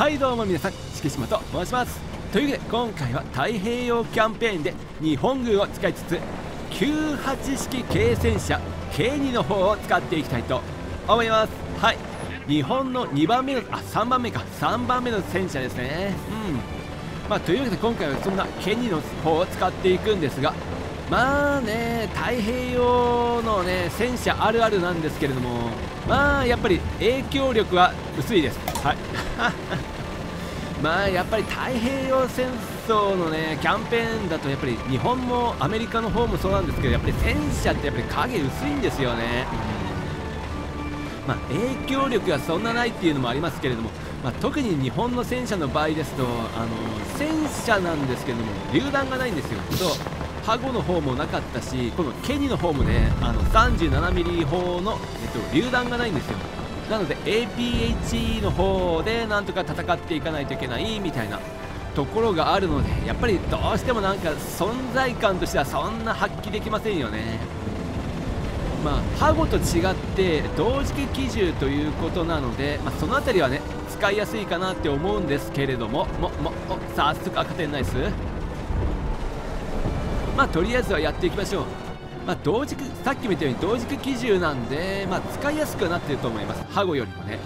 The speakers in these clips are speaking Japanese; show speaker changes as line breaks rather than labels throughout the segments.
はいどうも皆さん敷島と申します。というわけで今回は太平洋キャンペーンで日本軍を使いつつ98式軽戦車 K2 の方を使っていきたいと思います。はい日本の2番目のあ3番目か。3番目の戦車ですね。うん。まあというわけで今回はそんな K2 の方を使っていくんですがまあね太平洋のね戦車あるあるなんですけれどもまあやっぱり影響力は薄いです。はい。まあやっぱり太平洋戦争のねキャンペーンだとやっぱり日本もアメリカの方もそうなんですけどやっぱり戦車ってやっぱり影薄いんですよね、まあ、影響力がそんなないっていうのもありますけれども、まあ、特に日本の戦車の場合ですとあの戦車なんですけども榴弾がないんですよ。とハゴの方もなかったしこのケニの方もねあの 37mm 砲の、えっと、榴弾がないんですよ。なので APH の方でなんとか戦っていかないといけないみたいなところがあるのでやっぱりどうしてもなんか存在感としてはそんな発揮できませんよね。まあハゴと違って同時期機銃ということなので、まあ、その辺りはね使いやすいかなって思うんですけれどももも早速赤点ナイス。まあとりあえずはやっていきましょう。まあ、同軸さっきも言ったように同軸機銃なんで、まあ、使いやすくはなってると思います。ハゴよりもね。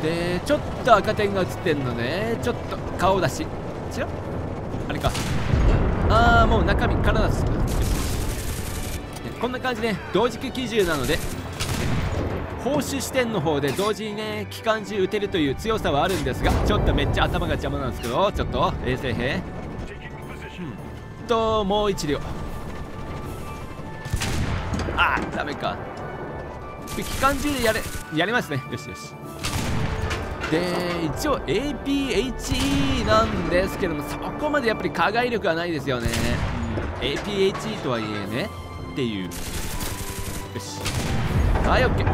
でちょっと赤点が映ってるのでちょっと顔出し。ちらあれか。ああもう中身体です。こんな感じで同軸機銃なので砲手視点の方で同時にね機関銃撃てるという強さはあるんですがちょっとめっちゃ頭が邪魔なんですけどちょっと衛生兵ともう一両。あーダメか。期間中でやれやりますね。よしよし。で一応 APHE なんですけどもそこまでやっぱり加害力はないですよね、うん、APHE とはいえね。っていう。よし。はい OK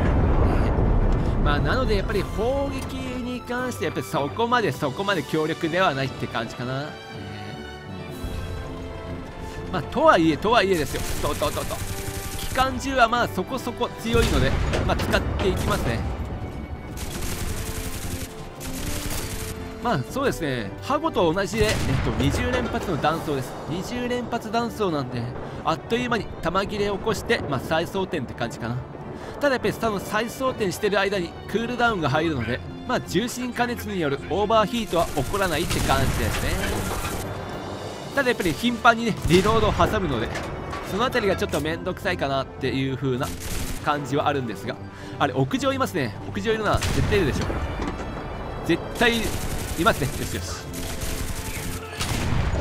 まあなのでやっぱり砲撃に関してやっぱりそこまでそこまで強力ではないって感じかな。まあ、とはいえとはいえですよ。とととと。機関銃はまあそこそこ強いので、まあ、使っていきますね。まあそうですね。ハゴと同じで、えっと、20連発の弾倉です。20連発弾倉なんであっという間に弾切れを起こして、まあ、再装填って感じかな。ただやっぱりその再装填してる間にクールダウンが入るのでまあ重心加熱によるオーバーヒートは起こらないって感じですね。ただやっぱり頻繁にねリロードを挟むのでその辺りがちょっと面倒くさいかなっていう風な感じはあるんですがあれ屋上いますね。屋上いるな絶対いるでしょ絶対いますね。よしよし。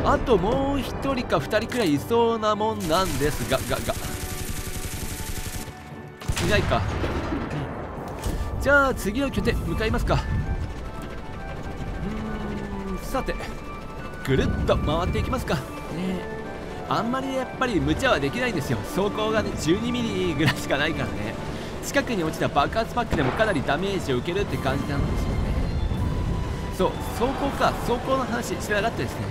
あともう1人か2人くらいいそうなもんなんですががが。いないか、じゃあ次の拠点向かいますか。うーんさて。ぐるっと回っていきますか。ね。あんまりやっぱり無茶はできないんですよ。走行がね 12mm ぐらいしかないからね。近くに落ちた爆発パックでもかなりダメージを受けるって感じなんですよね。そう走行か。走行の話してなかったですね。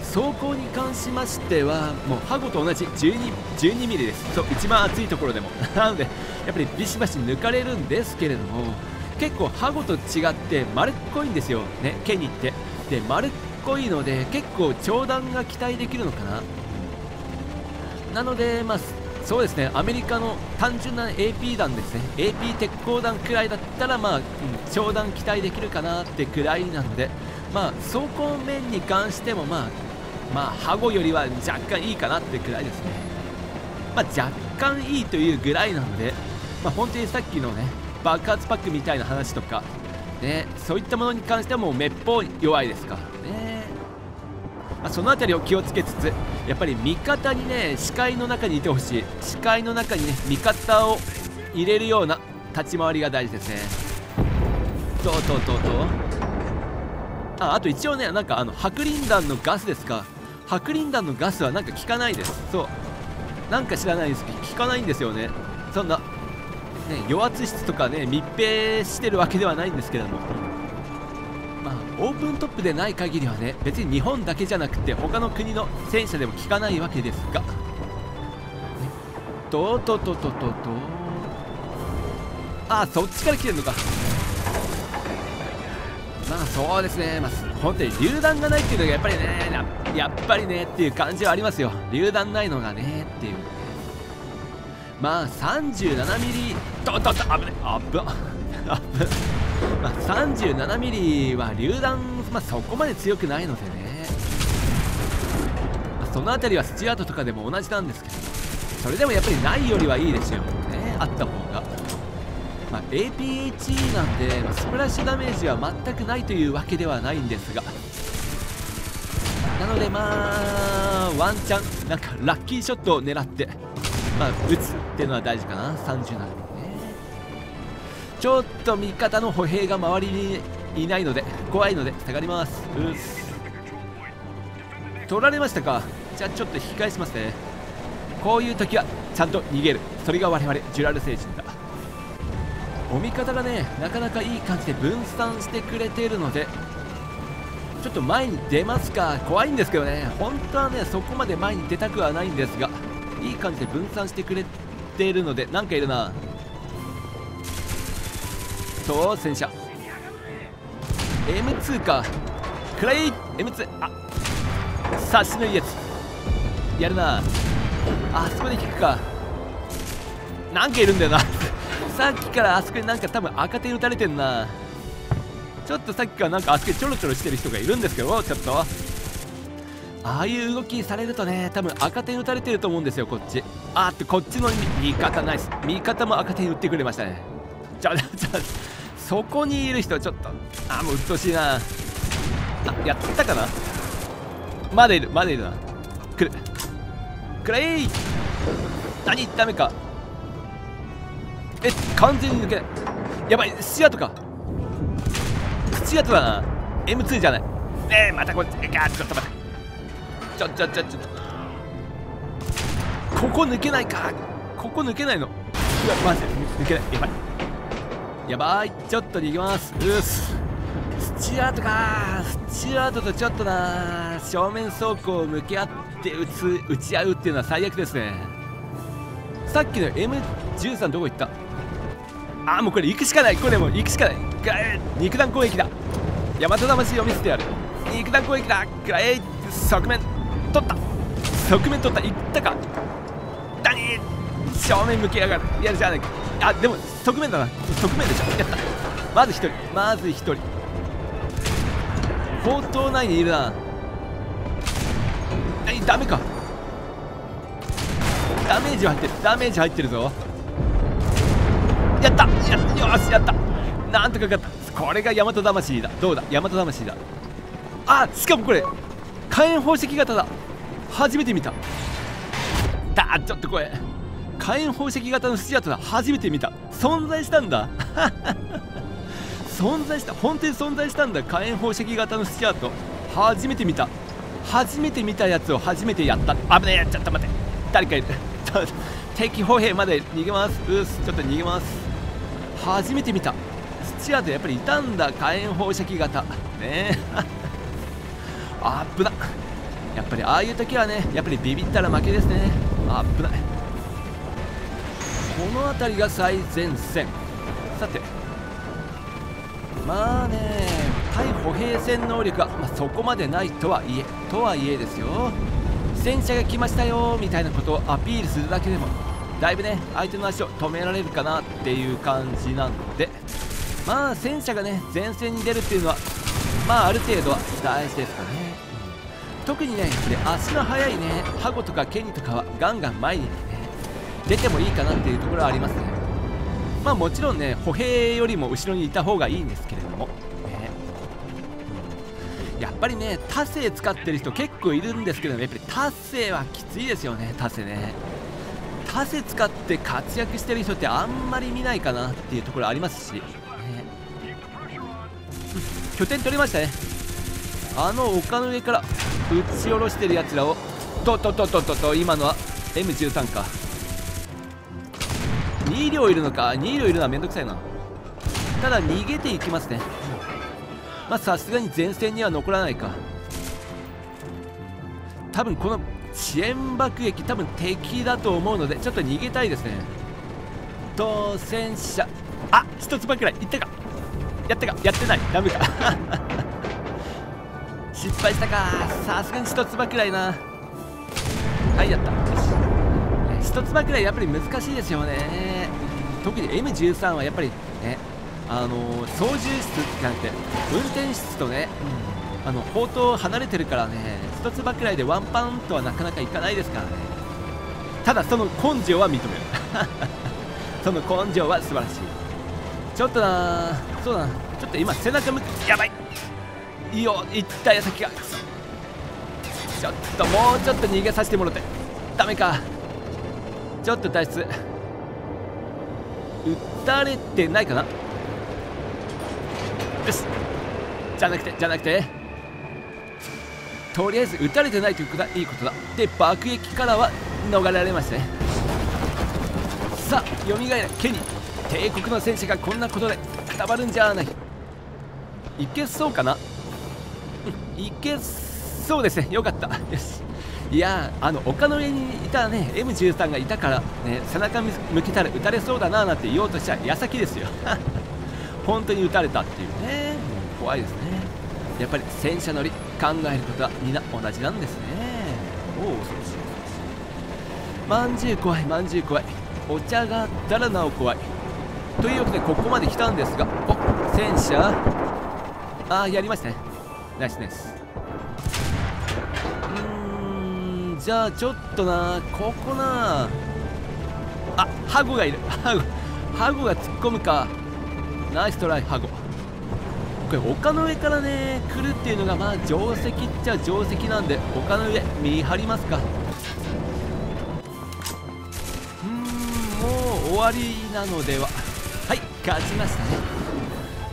走行に関しましてはもうハゴと同じ 12, 12mm です。そう一番熱いところでも。なのでやっぱりビシバシ抜かれるんですけれども結構ハゴと違って丸っこいんですよ。ねケニって。で丸っこいいので結構長弾が期待できるのかな。なのでまあそうですね。アメリカの単純な AP 弾ですね。AP 鉄鋼弾くらいだったらまあ、うん、長弾期待できるかなってくらいなのでまあ走行面に関してもまあまあハゴよりは若干いいかなってくらいですね。まあ若干いいというぐらいなのでまあ本当にさっきのね爆発パックみたいな話とかねそういったものに関してはもうめっぽう弱いですからね。まあ、その辺りを気をつけつつやっぱり味方にね視界の中にいてほしい。視界の中にね味方を入れるような立ち回りが大事ですね。とうとうとうとう？ああと一応ねなんかあの白リン弾のガスですか？白リン弾のガスはなんか効かないです。そう。なんか知らないですけど効かないんですよね。そんな、ね、余圧室とかね密閉してるわけではないんですけれどもオープントップでない限りはね別に日本だけじゃなくて他の国の戦車でも効かないわけですが、ね、とととととと。あそっちから来てるのか。まあそうですね、まあ、本当に榴弾がないっていうのがやっぱりねやっぱりねっていう感じはありますよ。榴弾ないのがねっていう。まあ37ミリ。とっとと危ない。あっぶあっまあ37ミリは榴弾、まあ、そこまで強くないのでね、まあ、その辺りはスチュアートとかでも同じなんですけど。それでもやっぱりないよりはいいですよ。ねあった方が。まあ、APHE なんで、まあ、スプラッシュダメージは全くないというわけではないんですが。なのでまあワンチャンなんかラッキーショットを狙ってまあ打つっていうのは大事かな。37秒ねちょっと味方の歩兵が周りにいないので怖いので下がります。うっす。取られましたか。じゃあちょっと引き返しますね。こういう時はちゃんと逃げる。それが我々ジュラル星人だ。お味方がねなかなかいい感じで分散してくれているのでちょっと前に出ますか。怖いんですけどね。本当はねそこまで前に出たくはないんですがいい感じで分散してくれているのでなんかいるなそう戦車。M2 か。クライ。M2 あ。差しのいいやつ。やるな。あそこで引くか。なんかいるんだよな。さっきからあそこになんか多分赤点打たれてんな。ちょっとさっきからなんかあそこにちょろちょろしてる人がいるんですけどちょっと。ああいう動きされるとね多分赤点打たれてると思うんですよこっち。あーってこっちの味方ナイス味方も赤点打ってくれましたね。じゃあじゃあ。そこにいる人ちょっと。あもう鬱陶しいな。あやったかな？まだいるまだいるな。来る。くれい！何ダメか。え完全に抜け。ないやばいシアトか。シアトだな。M2 じゃない。えー、またこっち。ガーちょっと待ってちょちょちょちょ。ここ抜けないか。ここ抜けないの。うわマジで。抜けない。やばい。やばい。ちょっと逃げます。うっす。スチュアートか。スチュアートとちょっとな。正面走行を向け合って打つ打ち合うっていうのは最悪ですね。さっきの M13 どこ行った？あもうこれ行くしかない。これもう行くしかない。肉弾攻撃だ。大和魂を見せてやる。肉弾攻撃だ。くらえ側面。取った。側面取った。いったか。何正面向きやがる。やるじゃないかあでも側面だな。側面でしょ。やった。まず1人。まず1人。砲塔内にいるな。何ダメか。ダメージは入ってる。ダメージ入ってるぞ。やった。やよしやった。なんとか勝った。これが大和魂だ。どうだ？大和魂だ。あしかもこれ火炎宝石型だ。初めて見た。だちょっとこれ。火炎宝石型のスチアトだ初めて見た。存在したんだ。存在した。本当に存在したんだ。火炎宝石型のスチアート初めて見た。初めて見たやつを初めてやった。危ねえ。ちょっと待って。誰かいる。敵歩兵まで逃げます。うっす。ちょっと逃げます。初めて見た。スチュアートやっぱりいたんだ。火炎宝石型。ね。あっ。ぶなやっぱりああいう時はねやっぱりビビったら負けですね。あっぶない。の辺りが最前線。さてまあね対歩兵戦能力は、まあ、そこまでないとはいえとはいえですよ。戦車が来ましたよみたいなことをアピールするだけでもだいぶね相手の足を止められるかなっていう感じなので。まあ戦車がね前線に出るっていうのはまあある程度は大事ですかね、特にねこれ足の速いねハゴとかケニとかはガンガン前に出てもいいかなっていうところはありますね。まあもちろんね歩兵よりも後ろにいた方がいいんですけれども、ね、やっぱりね他性使ってる人結構いるんですけどやっぱり他性はきついですよね他性ね。タセ使って活躍してる人ってあんまり見ないかなっていうところありますし、ね、拠点取りましたね。あの丘の上から撃ち下ろしてるやつらをとととととと今のは M13 か。2両いるのか2両いるのはめんどくさいな。ただ逃げていきますね。まあさすがに前線には残らないか。多分この遅延爆撃多分敵だと思うのでちょっと逃げたいですね。当選者。あ一つばくらいいったか。やったか。やってない。ダメか。失敗したか。さすがに一つばくらいな。はいやった。一つばくらいやっぱり難しいですよね。特に M13 はやっぱりねあの操縦室じゃなくて運転室とね、うん、あの砲塔離れてるからね一つばくらいでワンパンとはなかなかいかないですからね。ただその根性は認める。その根性は素晴らしい。ちょっとなそうだな。ちょっと今背中向く。やばい。いいよ。いった矢先が。ちょっともうちょっと逃げさせてもらって。ダメか。ちょっと脱出。撃たれてないかな？よしじゃなくてじゃなくて。とりあえず撃たれてないということがいいことだ。で爆撃からは逃れられましたね。さあよみがえれ。ケニー帝国の戦車がこんなことでくたばるんじゃない。いけそうかな、うん、いけそうですね。よかった。よし。いやあの丘の上にいたね M13 がいたからね背中向けたら撃たれそうだななんて言おうとした矢先ですよ。本当に撃たれたっていうね。もう怖いですね。やっぱり戦車乗り考えることはみんな同じなんですね。おお恐ろしいまんじゅう怖いまんじゅう怖い。お茶があったらなお怖い。というわけでここまで来たんですがお戦車。ああやりましたね。ナイスナイス。じゃあちょっとなここな。あハゴがいる。ハゴハゴが突っ込むか。ナイストライハゴこれ丘の上からね来るっていうのがまあ定石っちゃ定石なんで丘の上見張りますか。うんもう終わりなのでは。はい勝ちましたね。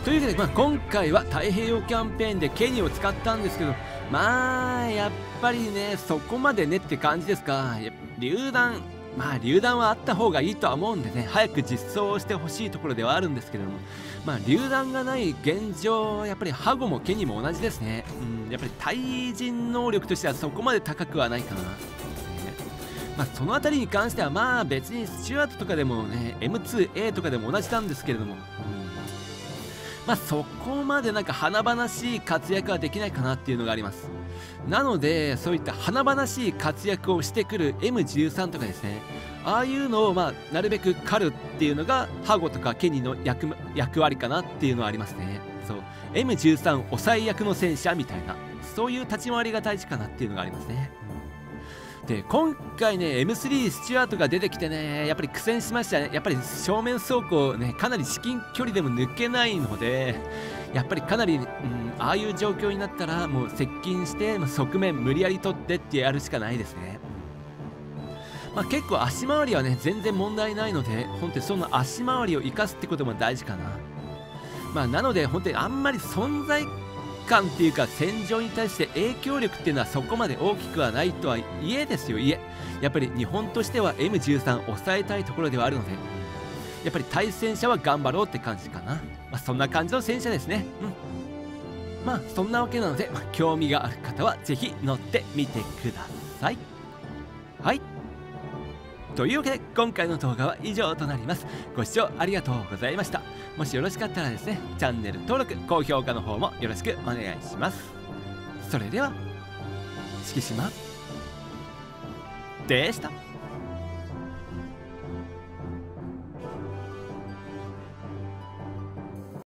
というわけで、まあ、今回は太平洋キャンペーンでケニーを使ったんですけどまあやっぱりねそこまでねって感じですか。榴弾まあ榴弾はあった方がいいとは思うんでね早く実装してほしいところではあるんですけれども。まあ榴弾がない現状やっぱりハゴもケニも同じですね。うんやっぱり対人能力としてはそこまで高くはないかな。まあ、その辺りに関してはまあ別にスチュワートとかでもね M2A とかでも同じなんですけれども、うんまあ、そこまでなんか華々しい活躍はできないかなっていうのがあります。なのでそういった華々しい活躍をしてくる M13 とかですね。ああいうのをまあなるべく狩るっていうのがハゴとかケニーの役役割かなっていうのはありますね。そう。M13 抑え役の戦車みたいな。そういう立ち回りが大事かなっていうのがありますね。で今回ね M3 スチュアートが出てきてねやっぱり苦戦しましたね。やっぱり正面走行ねかなり至近距離でも抜けないのでやっぱりかなり、うん、ああいう状況になったらもう接近して側面無理やり取ってってやるしかないですね。まあ、結構足回りはね全然問題ないので本当にその足回りを生かすってことも大事かな。まあなので本当にあんまり存在感っていうか戦場に対して影響力っていうのはそこまで大きくはないとはいえですよいえ。やっぱり日本としては M13 抑えたいところではあるので。やっぱり対戦車は頑張ろうって感じかな、まあ、そんな感じの戦車ですね。うん。まあそんなわけなので、まあ、興味がある方は是非乗ってみてください。はい。というわけで今回の動画は以上となります。ご視聴ありがとうございました。もしよろしかったらですねチャンネル登録高評価の方もよろしくお願いします。それでは敷島でした。